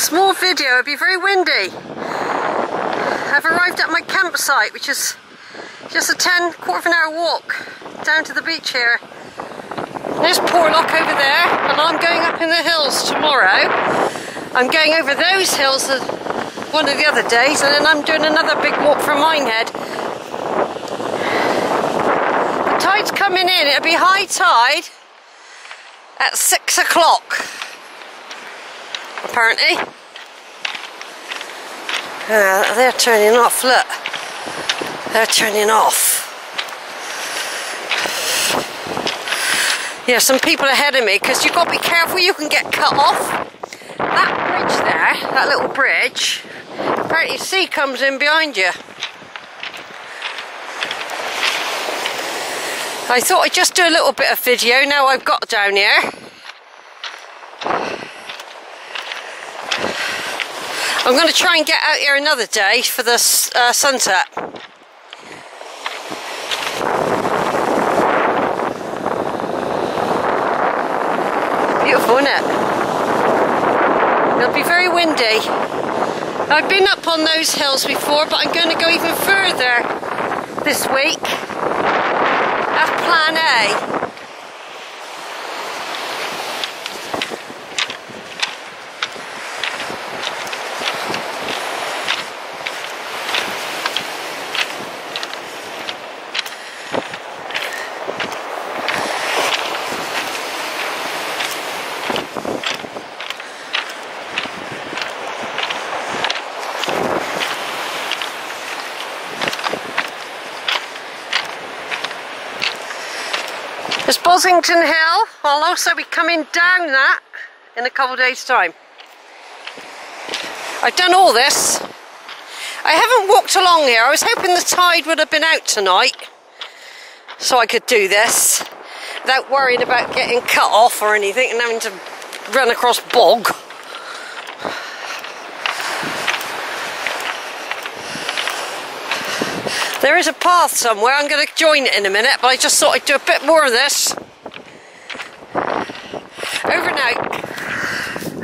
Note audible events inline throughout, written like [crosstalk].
Small video, it'd be very windy. I've arrived at my campsite, which is just a 10, quarter of an hour walk down to the beach here. There's Porlock over there, and I'm going up in the hills tomorrow. I'm going over those hills one of the other days, and then I'm doing another big walk from Minehead. The tide's coming in, it'll be high tide at six o'clock, apparently. Uh, they're turning off, look. They're turning off. Yeah, some people ahead of me, because you've got to be careful, you can get cut off. That bridge there, that little bridge, apparently sea comes in behind you. I thought I'd just do a little bit of video now I've got down here. I'm going to try and get out here another day for the uh, sunset. Beautiful, isn't it? It'll be very windy. I've been up on those hills before, but I'm going to go even further this week as plan A. There's Bossington Hill. I'll also be coming down that in a couple of days' time. I've done all this. I haven't walked along here. I was hoping the tide would have been out tonight so I could do this without worrying about getting cut off or anything and having to run across bog. There is a path somewhere. I'm going to join it in a minute, but I just thought I'd do a bit more of this. Over now.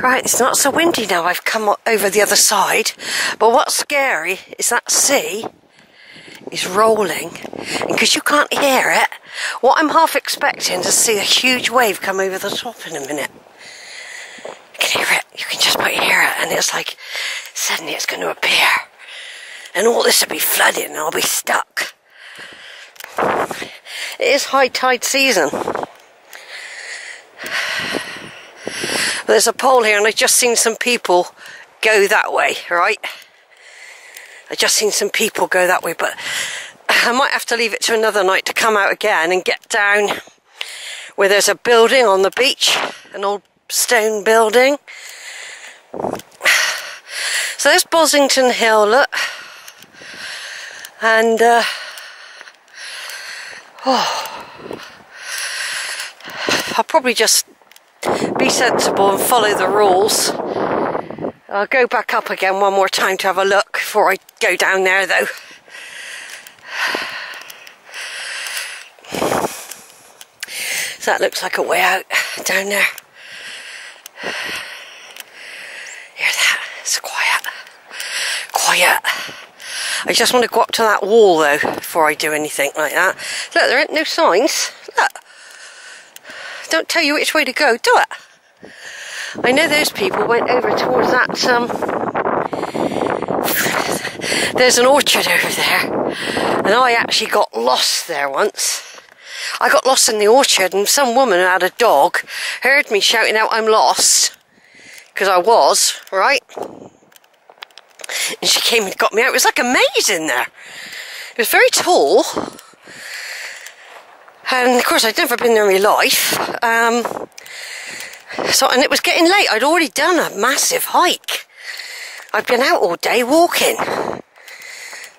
Right, it's not so windy now. I've come over the other side. But what's scary is that sea is rolling. And because you can't hear it, what I'm half expecting to see a huge wave come over the top in a minute. You can hear it. You can just about hear it. And it's like, suddenly it's going to appear and all this will be flooding and I'll be stuck. It is high tide season. There's a pole here and I've just seen some people go that way, right? I've just seen some people go that way, but I might have to leave it to another night to come out again and get down where there's a building on the beach, an old stone building. [sighs] So there's Bossington Hill, look and uh, oh, I'll probably just be sensible and follow the rules. I'll go back up again one more time to have a look before I go down there though. So that looks like a way out down there. Hear that? It's quiet. Quiet. I just want to go up to that wall though before I do anything like that. Look, there ain't no signs. Look. Don't tell you which way to go, do it? I know those people went over towards that, um, there's an orchard over there. And I actually got lost there once. I got lost in the orchard and some woman who had a dog heard me shouting out I'm lost. Because I was, right? And she came and got me out. It was like a maze in there. It was very tall. And of course, I'd never been there in my life. Um, so, and it was getting late. I'd already done a massive hike. I'd been out all day walking.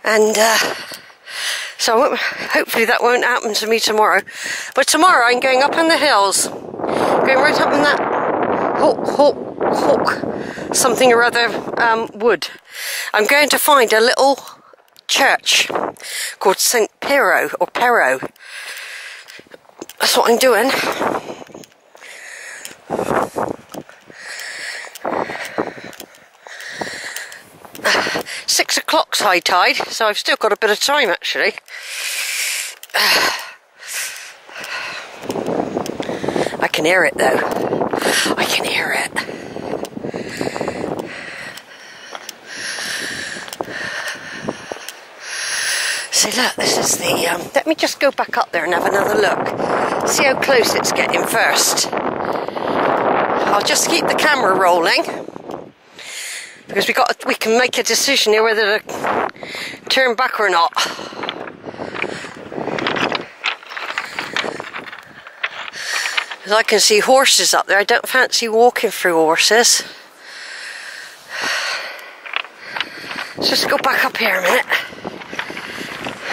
And uh, so hopefully that won't happen to me tomorrow. But tomorrow I'm going up in the hills. Going right up in that hawk, hawk, hawk, something or other um, wood. I'm going to find a little church called St. Pero or Pero. That's what I'm doing. six o'clock's high tide, so I've still got a bit of time actually. [sighs] I can hear it though. I can hear it. Look, this is the. Um, let me just go back up there and have another look. See how close it's getting first. I'll just keep the camera rolling because we got we can make a decision here whether to turn back or not. Because I can see horses up there. I don't fancy walking through horses. Let's just go back up here a minute.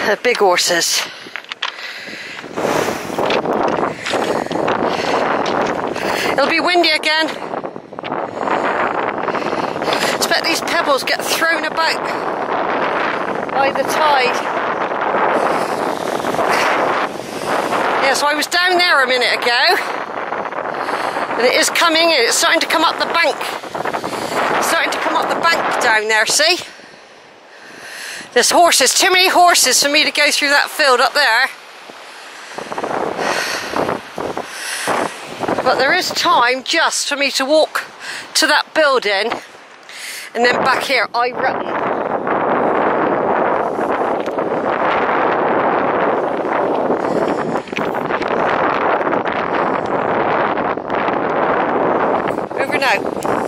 The [laughs] big horses. It'll be windy again. Expect these pebbles get thrown about by the tide. Yeah, so I was down there a minute ago. And it is coming in, it's starting to come up the bank. It's starting to come up the bank down there, see? There's horses, too many horses for me to go through that field up there. But there is time just for me to walk to that building and then back here, I run. Over now.